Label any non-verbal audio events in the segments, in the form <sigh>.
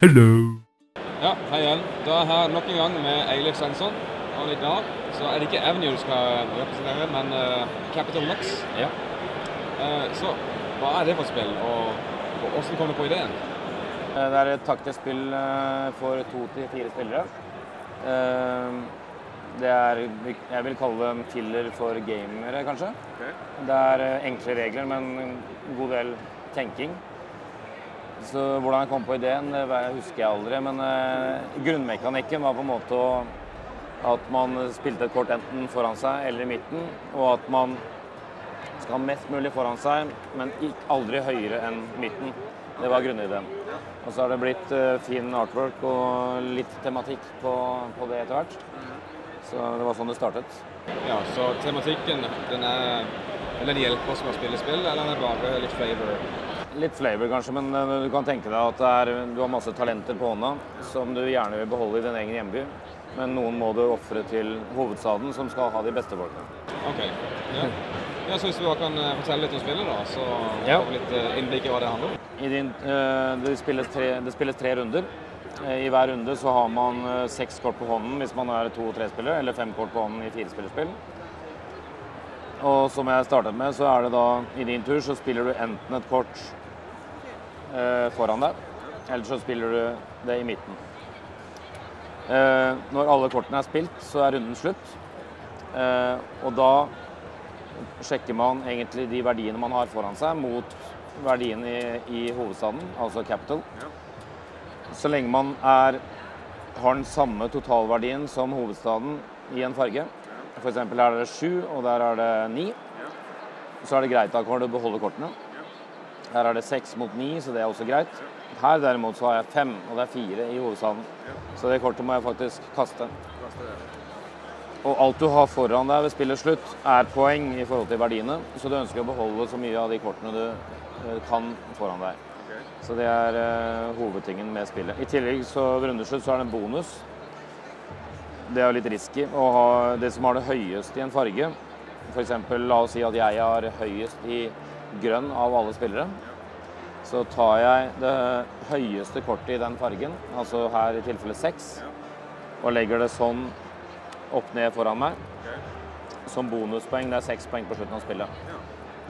Hello. Ja, hei igjen. Da er her nok en gang med Eilif Svensson. Og i dag så er det ikke Avenue du skal representere, men uh, Capital Lux. Ja. Uh, så hva er det for spill, og, og hvordan kom du på ideen? Eh, Det er et taktisk spill for to til fire spillere. Det er, jeg vil kalle det en filler for gamere, kanskje. Det er enkle regler, men en god del tenking. Så hvordan jeg kom på ideen, det husker jeg aldri. Men eh, grunnmekanikken var på en måte at man spilte et kort enten foran seg eller i midten, og at man skal ha mest mulig foran seg, men aldri høyere enn midten. Det var grunnideen. Og så har det blitt eh, fin artwork og litt tematikk på, på det etter hvert. Så det var sånn det startet. Ja, så tematikken, den er eller den hjelper oss med å spille spill, eller er bare litt flavor? Litt flavor kanskje, men eh, du kan tenke deg at det er, du har masse talenter på hånda som du gjerne vil beholde i din egen hjemby. Men noen må du ofre til hovedstaden, som skal ha de beste folkene. Ok. Ja. ja, så hvis du kan eh, fortelle litt om spillet, da, så Ja. får vi litt eh, innblikk i hva det handler om. I din, det, spilles tre, det spilles tre runder. I hver runde så har man seks kort på hånden hvis man er to- og trespiller, eller fem kort på hånden i firespillerspill. Og som jeg startet med, så er det da i din tur så spiller du enten et kort foran deg, eller så spiller du det i midten. Eh, når alle kortene er spilt, så er runden slutt. Eh, og da sjekker man egentlig de verdiene man har foran seg, mot verdien i, i hovedstaden, altså capital. Så lenge man er, har den samme totalverdien som hovedstaden i en farge, f.eks. er det sju, og der er det ni, så er det greit da kan du beholde kortene. Her er det seks mot ni, så det er også greit. Her derimot så har jeg fem, og det er fire i hovedstaden. Så det kortet må jeg faktisk kaste. Og alt du har foran deg ved spillets slutt, er poeng i forhold til verdiene. Så du ønsker å beholde så mye av de kortene du eh, kan foran deg. Så det er uh, hovedtingen med spillet. I tillegg så ved rundeslutt så er det en bonus. Det er jo litt risky å ha det som har det høyeste i en farge. F.eks. la oss si at jeg har høyest i grønn av alle spillere. Så tar jeg det høyeste kortet i den fargen, altså her i tilfelle seks, og legger det sånn opp ned foran meg som bonuspoeng. Det er seks poeng på slutten av spillet.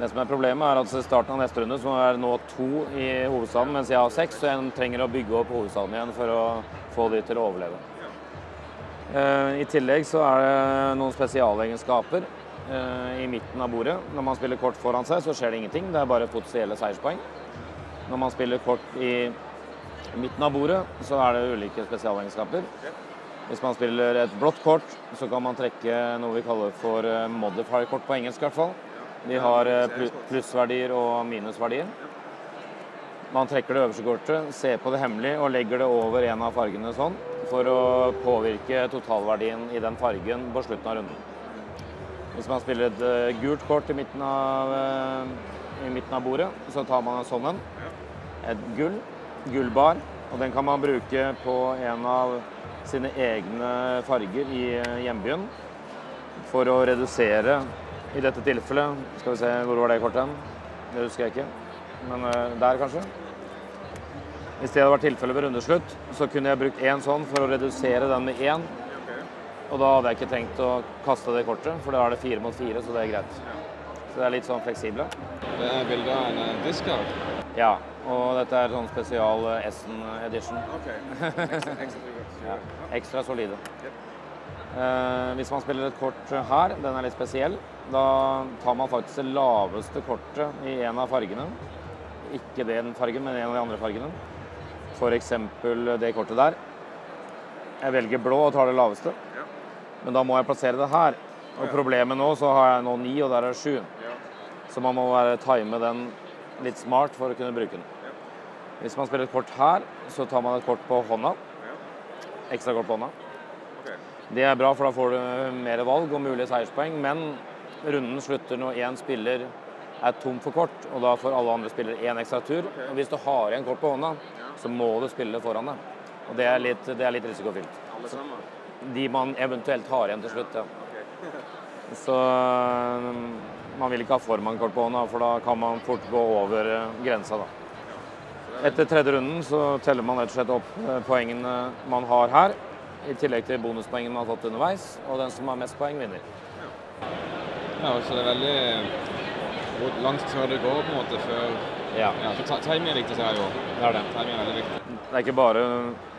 Det som er Problemet er at i starten av neste runde så er det nå to i hovedstaden, mens jeg har seks, så jeg trenger å bygge opp hovedstaden igjen for å få de til å overleve. Eh, I tillegg så er det noen spesialegenskaper i midten av bordet. Når man spiller kort foran seg, så skjer det ingenting. Det er bare potensielle seierspoeng. Når man spiller kort i midten av bordet, så er det ulike spesialegenskaper. Hvis man spiller et blått kort, så kan man trekke noe vi kaller for eh, modifier-kort på engelsk i hvert fall. De har eh, plussverdier og minusverdier. Man trekker det øverste kortet, ser på det hemmelig og legger det over en av fargene sånn, for å påvirke totalverdien i den fargen på slutten av runden. Hvis man spiller et eh, gult kort i midten av, eh, i midten av bordet, så tar man en sånn en. Et gull, gullbar, og den kan man bruke på en av sine egne farger i eh, hjembyen for å redusere i dette tilfellet Skal vi se, hvor var det kortet? hen? Det husker jeg ikke. Men der, kanskje. Hvis det hadde vært tilfellet ved rundeslutt, så kunne jeg brukt én sånn for å redusere den med én. Og da hadde jeg ikke tenkt å kaste det kortet, for da er det fire mot fire, så det er greit. Så det er litt sånn fleksible. Det er bilde av en uh, discard. Ja, og dette er sånn spesial eh, Essen edition. <laughs> Ja, ekstra solide. Eh, hvis man spiller et kort her, den er litt spesiell, da tar man faktisk det laveste kortet i en av fargene. Ikke den fargen, men en av de andre fargene. Eksempel det kortet der. Jeg velger blå og tar det laveste. Men da må jeg plassere det her. Og problemet nå, så har jeg nå ni, og der er det sju. Så man må være, time den litt smart for å kunne bruke den. Hvis man spiller et kort her, så tar man et kort på hånda. Ekstra kort på hånda. Det er bra, for da får du mer valg og mulige seierspoeng. Men runden slutter når én spiller er tom for kort, og da får alle andre spillere én ekstra tur. Og hvis du har igjen kort på hånda, så må du spille foran deg. Og det er litt, det er litt risikofylt. Alle sammen? De man eventuelt har igjen til slutt, ja. Så øh, man vil ikke ha for mange kort på hånda, for da kan man fort gå over øh, grensa, da. Etter tredje runden så teller man rett og slett opp eh, poengene man har her, i tillegg til bonuspoengene man har fått underveis, og den som har mest poeng, vinner. Ja, så det er veldig hvor langt før det går, på en måte, før Ja, Ja, så timing er viktig, sier jeg jo. det er det. Timing er veldig viktig. Det er ikke bare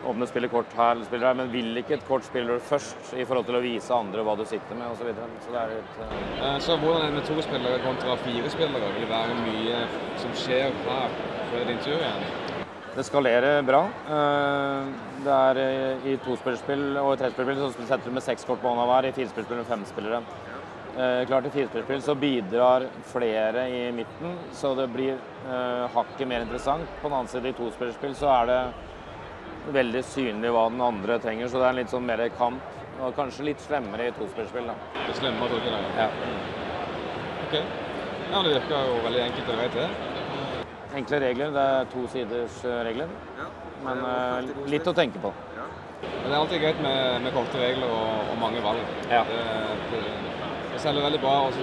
om du spiller kort her, eller spiller her, men vil ikke et kort spiller du først i forhold til å vise andre hva du sitter med osv. Så, videre. så det er litt eh, Eh, Så hvordan er det med to spillere kontra fire spillere? Vil det være mye som skjer her før din tur igjen? Det skalerer bra. Eh, Det er I tospillerspill og i trespillerspill så setter du med seks kort på hånda hver. I firespillerspill med fem spillere. Eh, Klart I firespillerspill så bidrar flere i midten, så det blir eh, hakket mer interessant. På den annen side i tospillerspill så er det veldig synlig hva den andre trenger, så det er en litt sånn mer kamp. Og kanskje litt slemmere i tospillerspill, da. Det slemme tror jeg det. Ja. Ok. Ja, det virker jo veldig enkelt og greit, det. Enkle regler. Det er to siders regler. Ja. men eh, litt å tenke på. Men det er alltid greit med, med korte regler og, og mange valg. Ja. Det, det, det selger veldig bra også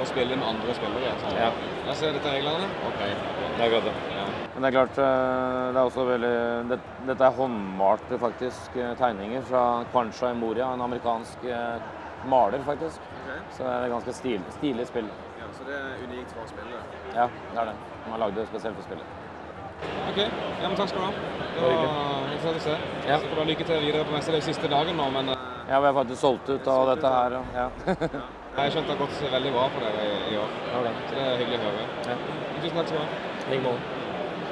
å- spille med andre spillere. Sånn. Ja. Jeg ser dette reglene. OK. Det er godt. Ja. Men det er klart, eh, det er også veldig det, Dette er håndmalte faktisk eh, tegninger fra Kwancha Moria, en amerikansk eh, maler, faktisk. Så det er et ganske stil, stilig spill. Ja, så det er unikt for å spille. Ja, det er det. De har lagd det spesielt for spillet. OK. Ja, men takk skal du ha. Det var interessant å se. Ja. Så får du lykke til videre på neste de siste dagen nå, men eh, Ja, vi har faktisk solgt ut av dette her. Ja. jeg har skjønt det har gått veldig bra for dere i, i år. Okay. Så det er hyggelig å høre. Ja. Tusen takk skal du ha. Like måte.